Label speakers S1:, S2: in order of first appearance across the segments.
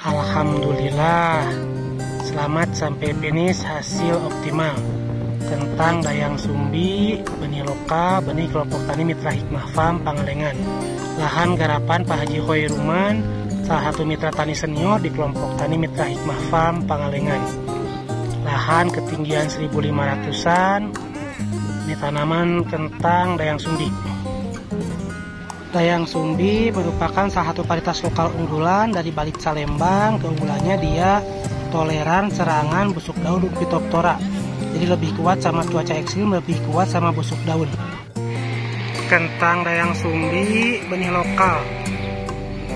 S1: Alhamdulillah. Selamat sampai finish hasil optimal. Tentang Dayang Sumbi, benih lokal, benih kelompok tani Mitra Hikmah Farm Pangalengan. Lahan garapan Pak Haji Hoiruman Salah satu mitra tani senior di kelompok tani Mitra Hikmah Farm Pangalengan. Lahan ketinggian 1500an Ini tanaman kentang Dayang Sumbi Dayang Sumbi merupakan salah satu varietas lokal unggulan dari balik Salembang. Keunggulannya dia toleran serangan busuk daun Phytophthora. Jadi lebih kuat sama cuaca ekstrim, lebih kuat sama busuk daun. Kentang Dayang Sumbi benih lokal.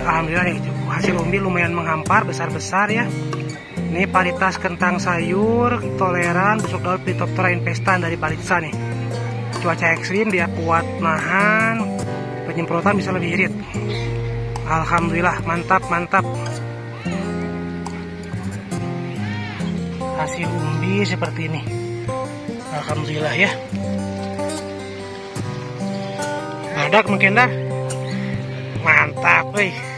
S1: Alhamdulillah nih, hasil umbi lumayan menghampar, besar-besar ya. Ini varietas kentang sayur toleran busuk daun Phytophthora infestan dari Balitsa nih. Cuaca ekstrim dia kuat nahan, penyemprotan bisa lebih irit. Alhamdulillah mantap mantap. Hasil umbi seperti ini. Alhamdulillah ya. Badak mungkin dah. Mantap wih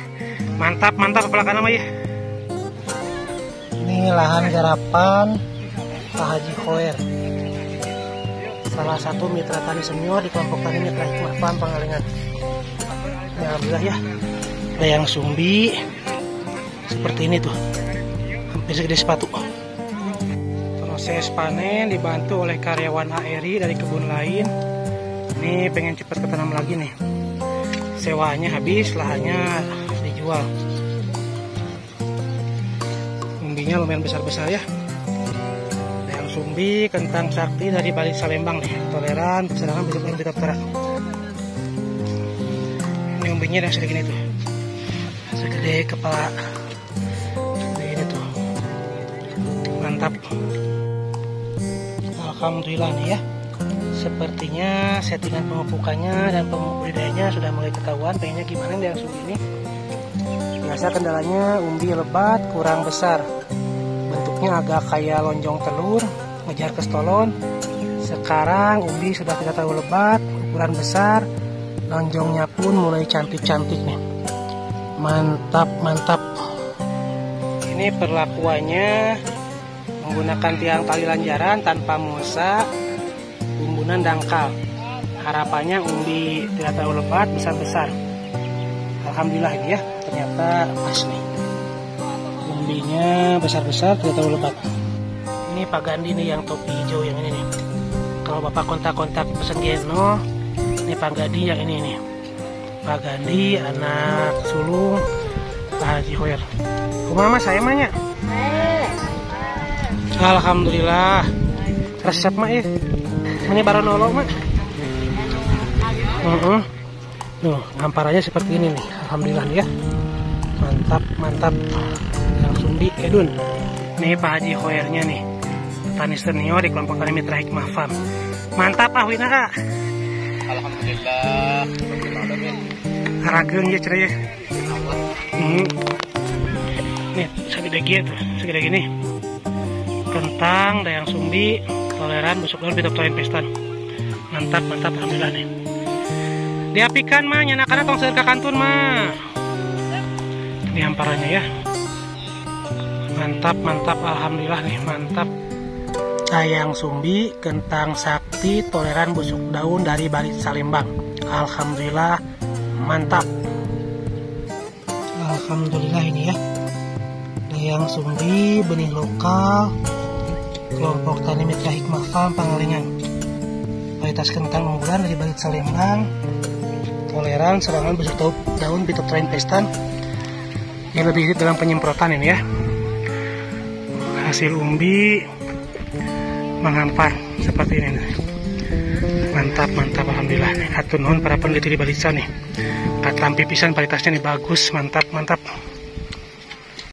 S1: mantap mantap kepala kanan ya ini lahan garapan Pak Haji Khoer. Salah satu mitra tani senior di kelompok tani mitra hikmah Pangalengan alhamdulillah ya. Ada yang sumbi seperti ini tuh. Hampir segede sepatu. Proses panen dibantu oleh karyawan ARI dari kebun lain. Ini pengen cepat ketanam lagi nih. Sewanya habis lahannya dijual. Umbinya lumayan besar-besar ya. Yang sumbi kentang sakti dari balik Salembang nih. Toleran sedangkan bisa belum kita umbinya yang segede tuh. Segede kepala. Segede ini tuh. Mantap. Alhamdulillah nih ya. Sepertinya settingan pemupukannya dan pembudidayanya sudah mulai ketahuan pengennya gimana nih yang sumbi ini? Biasa kendalanya umbi lebat kurang besar. Bentuknya agak kayak lonjong telur ngejar ke stolon. Sekarang umbi sudah tidak terlalu lebat ukuran besar lonjongnya pun mulai cantik-cantik nih mantap mantap. Ini perlakuannya menggunakan tiang tali lanjaran tanpa musa bumbunan dangkal. Harapannya umbi tidak terlalu lebat besar-besar Alhamdulillah ini ya ternyata pas nih. Umbinya besar-besar tidak terlalu lebat. Ini Pak Gandhi nih yang topi hijau yang ini nih. Kalau Bapak kontak-kontak pesen Geno ini Pak Gandhi yang ini nih Pak Gandhi anak sulung Pak Haji Hoyer. Kumama saya mahnya Alhamdulillah. Resep mah ya? Ini baru nolok mah uh -uh. Tuh, hamparannya seperti ini nih. Alhamdulillah ya. Mantap mantap. Yang sumbi edun nih Pak Haji Hoyernya nih. Petani senior di kelompok tani mitra hikmah farm. Mantap ah Wina kak
S2: Alhamdulillah.
S1: Harageun ya cerai ya. Hmm. Nih, segede gitu, segede gini. Kentang, dayang sumbi, toleran, busuk daun, bitop pestan. Mantap, mantap, alhamdulillah nih. Diapikan mah, nyanakan tong seger kantun mah. Ini hamparannya ya. Mantap, mantap, alhamdulillah nih, mantap. Dayang sumbi, kentang sakti, toleran busuk daun dari balik Salembang. Alhamdulillah, mantap. Alhamdulillah ini ya. Dayang sumbi, benih lokal, kelompok tani mitra hikmah farm Pangalengan. Varietas kentang unggulan dari balik Salembang. Toleran serangan busuk daun Bitoptrain pestan. Ini lebih dalam penyemprotan ini ya. Hasil umbi menghampar seperti ini nih. mantap mantap alhamdulillah nih para peneliti di Balisa nih lampi pisan kualitasnya nih bagus mantap mantap